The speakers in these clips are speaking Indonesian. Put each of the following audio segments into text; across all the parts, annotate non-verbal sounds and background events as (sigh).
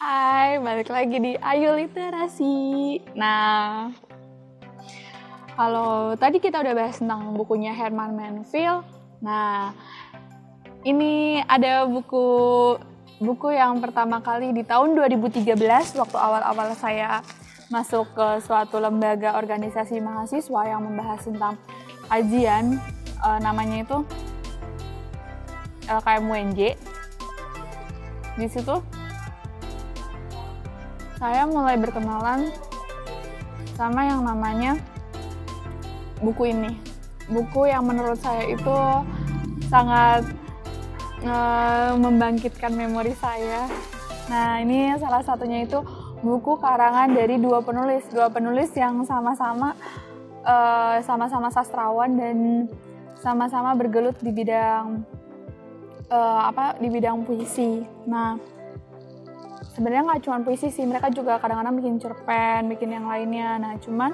Hai, balik lagi di Ayu Literasi. Nah, kalau tadi kita udah bahas tentang bukunya Herman Manfield. Nah, ini ada buku buku yang pertama kali di tahun 2013 waktu awal-awal saya masuk ke suatu lembaga organisasi mahasiswa yang membahas tentang kajian uh, namanya itu LKMUNJ. Di situ saya mulai berkenalan sama yang namanya buku ini. Buku yang menurut saya itu sangat uh, membangkitkan memori saya. Nah, ini salah satunya itu buku karangan dari dua penulis, dua penulis yang sama-sama uh, sama-sama sastrawan dan sama-sama bergelut di bidang uh, apa di bidang puisi. Nah, sebenarnya nggak cuma puisi sih mereka juga kadang-kadang bikin cerpen bikin yang lainnya. Nah cuman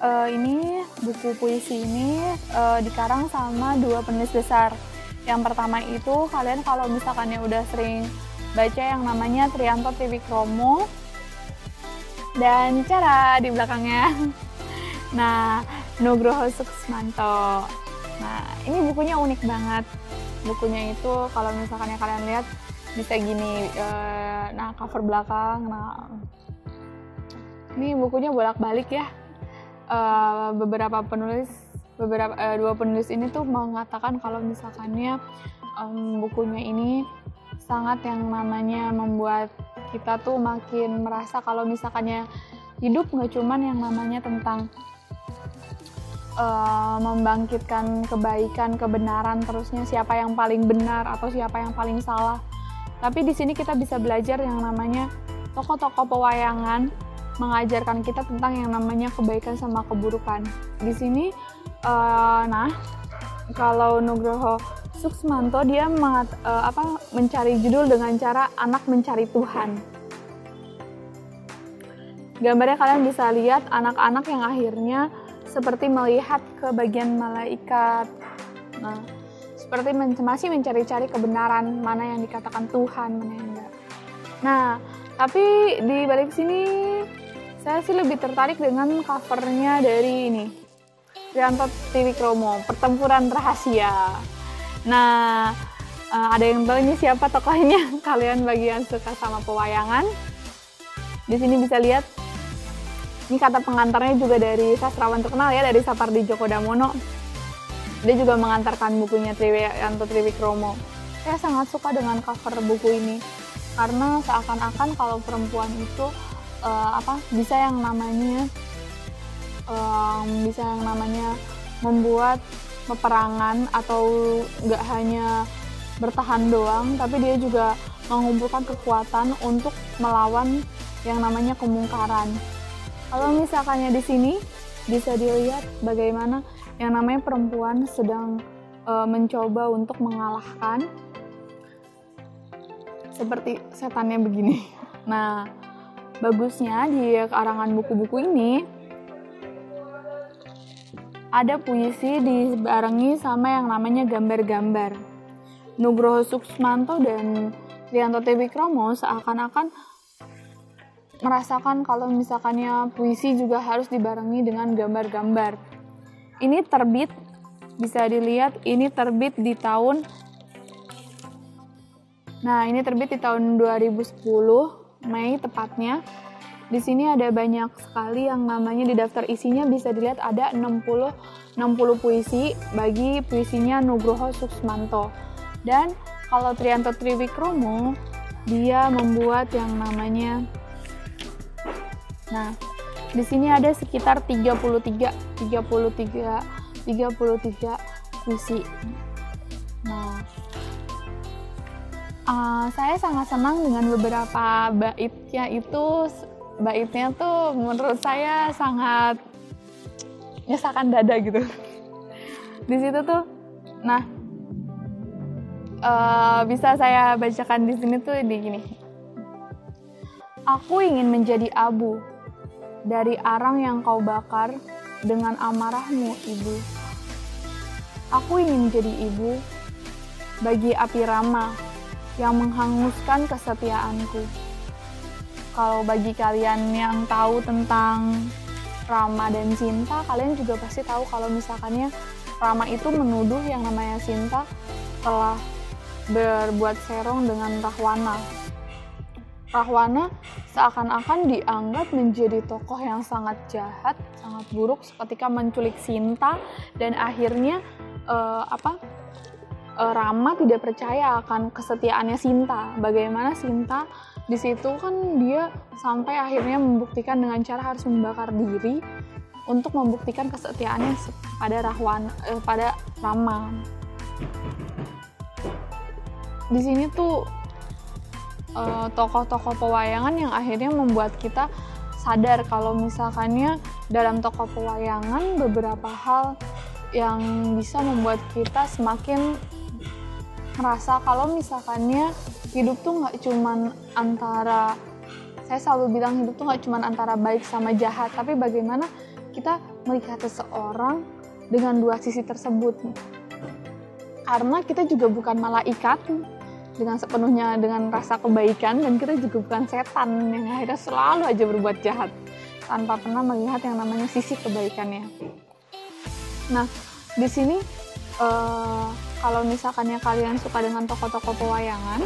uh, ini buku puisi ini uh, dikarang sama dua penulis besar. Yang pertama itu kalian kalau misalkan ya udah sering baca yang namanya Trianto Triwikromo dan cara di belakangnya. (laughs) Nah Nugroho Suksmanto. Nah ini bukunya unik banget. Bukunya itu kalau misalkan ya kalian lihat bisa gini uh, nah cover belakang. Nah ini bukunya bolak-balik ya. Uh, beberapa penulis beberapa uh, dua penulis ini tuh mengatakan kalau misalkannya um, bukunya ini sangat yang namanya membuat kita tuh makin merasa kalau misalkannya hidup nggak cuman yang namanya tentang uh, membangkitkan kebaikan, kebenaran, terusnya siapa yang paling benar atau siapa yang paling salah, tapi di sini kita bisa belajar yang namanya tokoh-tokoh pewayangan mengajarkan kita tentang yang namanya kebaikan sama keburukan. Di sini, uh, nah, kalau Nugroho Suksmanto dia uh, apa, mencari judul dengan cara anak mencari Tuhan. Gambarnya kalian bisa lihat anak-anak yang akhirnya seperti melihat ke bagian malaikat. Nah, seperti masih mencari-cari kebenaran mana yang dikatakan Tuhan mana yang enggak. Nah, tapi di balik sini saya sih lebih tertarik dengan covernya dari ini Rianto Kromo Pertempuran Rahasia. Nah, uh, ada yang tahu ini siapa tokohnya? (laughs) Kalian bagian suka sama pewayangan? Di sini bisa lihat ini kata pengantarnya juga dari sastrawan terkenal ya dari Sapardi Djoko Damono dia juga mengantarkan bukunya Triwianto Triwikromo. Saya sangat suka dengan cover buku ini karena seakan-akan kalau perempuan itu uh, apa bisa yang namanya um, bisa yang namanya membuat peperangan atau nggak hanya bertahan doang, tapi dia juga mengumpulkan kekuatan untuk melawan yang namanya kemungkaran. Kalau misalkannya di sini bisa dilihat bagaimana yang namanya perempuan sedang uh, mencoba untuk mengalahkan seperti setannya begini. (laughs) Nah, bagusnya di karangan buku-buku ini ada puisi dibarengi sama yang namanya gambar-gambar. Nugroho Suksmanto dan Trianto Tewikromo seakan-akan merasakan kalau misalkannya puisi juga harus dibarengi dengan gambar-gambar ini terbit bisa dilihat ini terbit di tahun Nah, ini terbit di tahun 2010 Mei tepatnya. Di sini ada banyak sekali yang namanya di daftar isinya bisa dilihat ada 60 60 puisi bagi puisinya Nugroho Suksmanto. Dan kalau Trianto Triwikromo dia membuat yang namanya Nah, di sini ada sekitar 33 33 33 puisi. Nah, uh, saya sangat senang dengan beberapa baitnya itu baitnya tuh menurut saya sangat nyesakan dada gitu. Di situ tuh, nah uh, bisa saya bacakan di sini tuh di gini. Aku ingin menjadi abu, dari arang yang kau bakar dengan amarahmu, ibu. Aku ingin menjadi ibu bagi api rama yang menghanguskan kesetiaanku. kalau bagi kalian yang tahu tentang Rama dan Sinta, kalian juga pasti tahu kalau misalkannya Rama itu menuduh yang namanya Sinta telah berbuat serong dengan Rahwana. Rahwana seakan-akan dianggap menjadi tokoh yang sangat jahat, sangat buruk ketika menculik Sinta dan akhirnya uh, apa uh, Rama tidak percaya akan kesetiaannya Sinta. Bagaimana Sinta di situ kan dia sampai akhirnya membuktikan dengan cara harus membakar diri untuk membuktikan kesetiaannya pada Rahwan eh, pada Rama. Di sini tuh tokoh tokoh-tokoh pewayangan yang akhirnya membuat kita sadar kalau misalkannya dalam tokoh pewayangan beberapa hal yang bisa membuat kita semakin merasa kalau misalkannya hidup tuh nggak cuman antara saya selalu bilang hidup tuh nggak cuman antara baik sama jahat tapi bagaimana kita melihat seseorang dengan dua sisi tersebut. Karena kita juga bukan malaikat dengan sepenuhnya dengan rasa kebaikan dan kita juga bukan setan yang akhirnya selalu aja berbuat jahat tanpa pernah melihat yang namanya sisi kebaikannya. Nah, di sini uh, kalau misalkannya kalian suka dengan tokoh-tokoh pewayangan,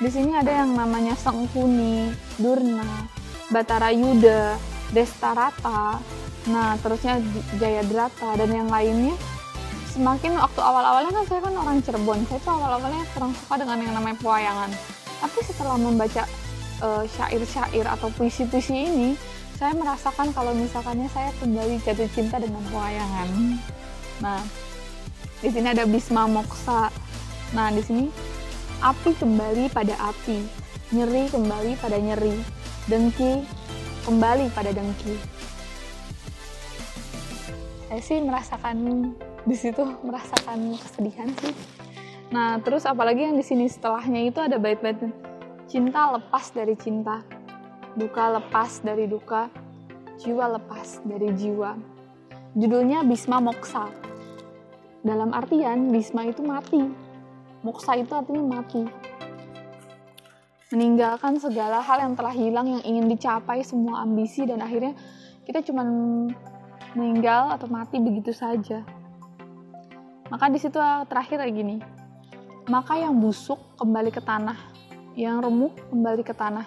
di sini ada yang namanya Sengkuni, Durna, Batara Yuda, Destarata, nah terusnya Jayadrata dan yang lainnya. Semakin waktu awal-awalnya kan saya kan orang Cirebon, saya tuh awal-awalnya kurang suka dengan yang namanya pewayangan. Tapi setelah membaca uh, syair-syair atau puisi-puisi ini, saya merasakan kalau misalkannya saya kembali jatuh cinta dengan pewayangan. Nah, di sini ada Bisma Moksa. Nah, di sini api kembali pada api, nyeri kembali pada nyeri, dengki kembali pada dengki. Saya sih merasakan di situ merasakan kesedihan sih. Nah, terus apalagi yang di sini setelahnya itu ada bait-bait cinta lepas dari cinta, duka lepas dari duka, jiwa lepas dari jiwa. Judulnya Bisma Moksa. Dalam artian Bisma itu mati, Moksa itu artinya mati. Meninggalkan segala hal yang telah hilang yang ingin dicapai semua ambisi dan akhirnya kita cuma meninggal atau mati begitu saja. Maka di situ terakhir kayak gini. Maka yang busuk kembali ke tanah, yang remuk kembali ke tanah.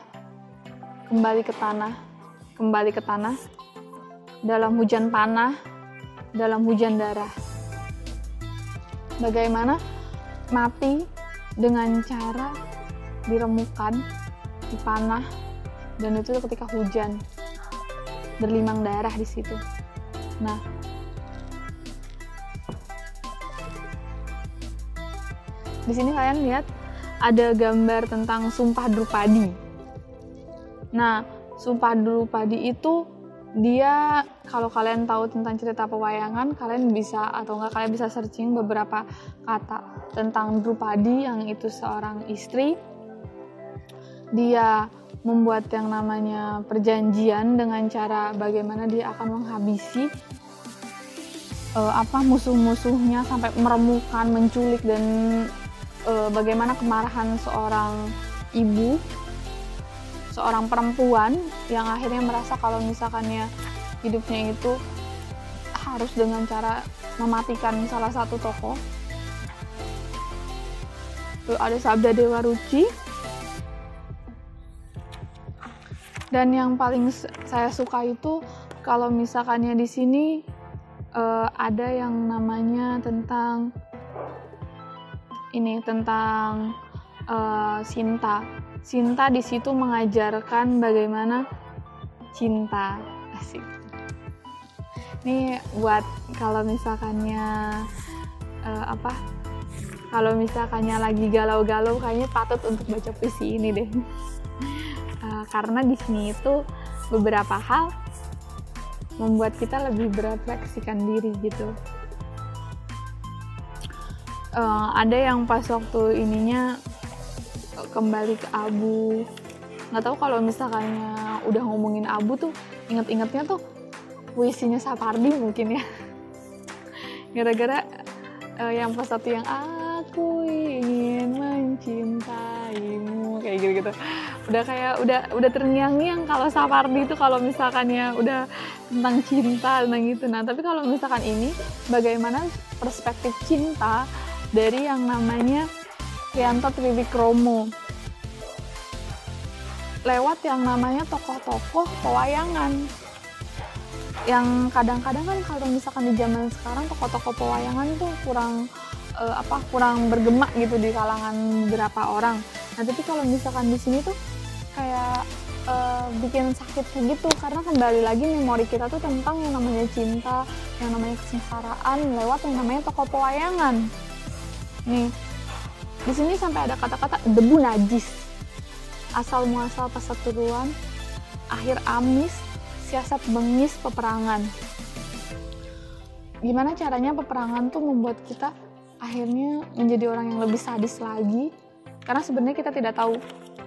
Kembali ke tanah, kembali ke tanah. Dalam hujan panah, dalam hujan darah. Bagaimana mati dengan cara diremukan, dipanah, dan itu ketika hujan berlimang darah di situ. Nah, di sini kalian lihat ada gambar tentang sumpah Drupadi. Nah, sumpah Drupadi itu dia kalau kalian tahu tentang cerita pewayangan kalian bisa atau enggak kalian bisa searching beberapa kata tentang Drupadi yang itu seorang istri dia membuat yang namanya perjanjian dengan cara bagaimana dia akan menghabisi uh, apa musuh-musuhnya sampai meremukan, menculik dan uh, bagaimana kemarahan seorang ibu seorang perempuan yang akhirnya merasa kalau misalkannya hidupnya itu harus dengan cara mematikan salah satu tokoh. Tuh ada Sabda Dewa Ruci. Dan yang paling saya suka itu kalau misalkannya di sini uh, ada yang namanya tentang ini tentang uh, Sinta. Sinta di situ mengajarkan bagaimana cinta. Asik. Ini buat kalau misalkannya uh, apa kalau misalkannya lagi galau-galau kayaknya patut untuk baca puisi ini deh. Uh, (laughs) karena di sini itu beberapa hal membuat kita lebih berefleksikan diri gitu uh, ada yang pas waktu ininya kembali ke abu. Nggak tahu kalau misalkannya udah ngomongin abu tuh inget-ingetnya tuh puisinya Sapardi mungkin ya. (laughs) Gara-gara uh, yang pas satu yang aku ingin mencintaimu kayak gitu-gitu. Udah kayak udah udah terngiang-ngiang kalau Sapardi itu kalau misalkan ya udah tentang cinta tentang gitu. Nah tapi kalau misalkan ini bagaimana perspektif cinta dari yang namanya Rianto Triwikromo lewat yang namanya tokoh-tokoh pewayangan yang kadang-kadang kan kalau misalkan di zaman sekarang tokoh-tokoh pewayangan tuh kurang uh, apa kurang bergema gitu di kalangan beberapa orang. Nah tapi kalau misalkan di sini tuh kayak uh, bikin sakit gitu karena kembali lagi memori kita tuh tentang yang namanya cinta, yang namanya kesengsaraan lewat yang namanya tokoh pewayangan. Nih, di sini sampai ada kata-kata debu najis, asal muasal persatuan, akhir amis, siasat bengis peperangan. Gimana caranya peperangan tuh membuat kita akhirnya menjadi orang yang lebih sadis lagi? Karena sebenarnya kita tidak tahu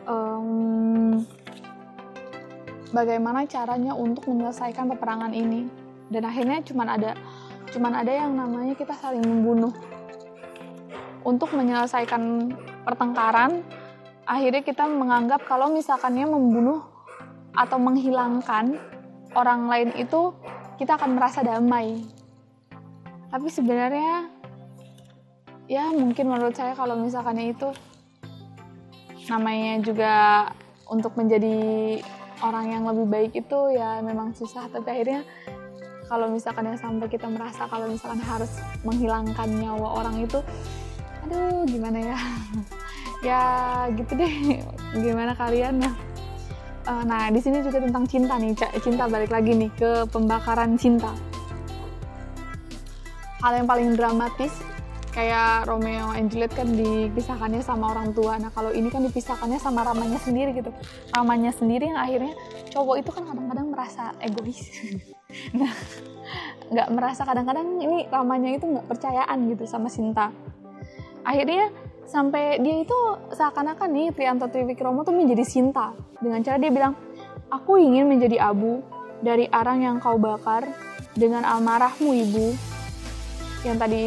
um, bagaimana caranya untuk menyelesaikan peperangan ini dan akhirnya cuman ada cuman ada yang namanya kita saling membunuh untuk menyelesaikan pertengkaran akhirnya kita menganggap kalau misalkannya membunuh atau menghilangkan orang lain itu kita akan merasa damai. Tapi sebenarnya ya mungkin menurut saya kalau misalkannya itu namanya juga untuk menjadi orang yang lebih baik itu ya memang susah. Tapi akhirnya kalau misalkan ya sampai kita merasa kalau misalkan harus menghilangkan nyawa orang itu aduh gimana ya (laughs) ya gitu deh (laughs) gimana kalian ya uh, nah di sini juga tentang cinta nih cinta balik lagi nih ke pembakaran cinta hal yang paling dramatis kayak Romeo and Juliet kan dipisahkannya sama orang tua. Nah kalau ini kan dipisahkannya sama ramanya sendiri gitu. Ramanya sendiri yang akhirnya cowok itu kan kadang-kadang merasa egois. (laughs) nah nggak merasa kadang-kadang ini ramanya itu nggak percayaan gitu sama Sinta. Akhirnya sampai dia itu seakan-akan nih Trianto Triwikromo tuh menjadi Sinta. Dengan cara dia bilang aku ingin menjadi abu dari arang yang kau bakar dengan amarahmu ibu. Yang tadi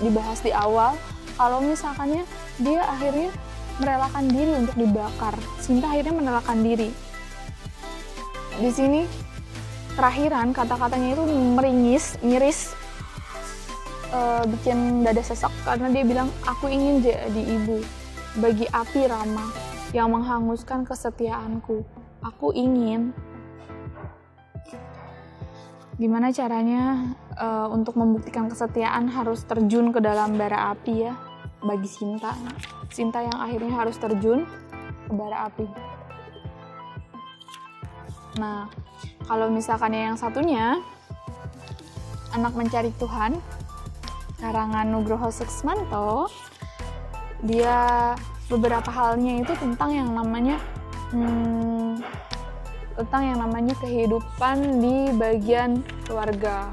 dibahas di awal kalau misalkannya dia akhirnya merelakan diri untuk dibakar. Sinta akhirnya merelakan diri. Di sini terakhiran kata-katanya itu meringis miris uh, bikin dada sesak karena dia bilang aku ingin jadi ibu bagi api Rama yang menghanguskan kesetiaanku. Aku ingin. Gimana caranya uh, untuk membuktikan kesetiaan harus terjun ke dalam bara api ya? Bagi Sinta. Sinta yang akhirnya harus terjun ke bara api. Nah kalau misalkan yang satunya anak mencari Tuhan karangan Nugroho Suksmanto dia beberapa halnya itu tentang yang namanya hmm, tentang yang namanya kehidupan di bagian keluarga.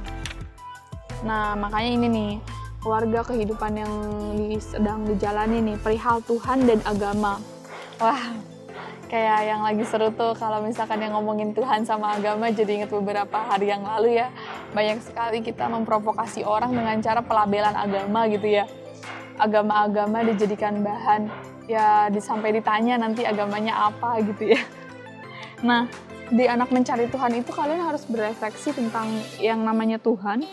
Nah, makanya ini nih, keluarga kehidupan yang di, sedang dijalani nih, perihal Tuhan dan agama. Wah, kayak yang lagi seru tuh kalau misalkan yang ngomongin Tuhan sama agama jadi inget beberapa hari yang lalu ya. Banyak sekali kita memprovokasi orang dengan cara pelabelan agama gitu ya. Agama-agama dijadikan bahan ya sampai ditanya nanti agamanya apa gitu ya. (laughs) Nah, di anak mencari Tuhan itu kalian harus berefleksi tentang yang namanya Tuhan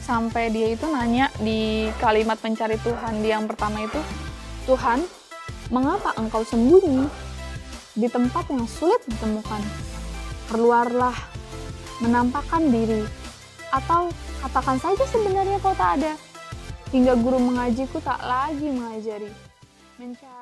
sampai dia itu nanya di kalimat mencari Tuhan di yang pertama itu Tuhan mengapa engkau sembunyi di tempat yang sulit ditemukan keluarlah menampakkan diri. Atau katakan saja sebenarnya kau tak ada. Hingga guru mengajiku tak lagi mengajari. Mencari